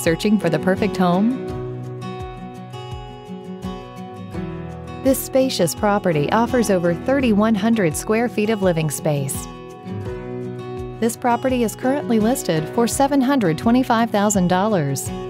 Searching for the perfect home? This spacious property offers over 3,100 square feet of living space. This property is currently listed for $725,000.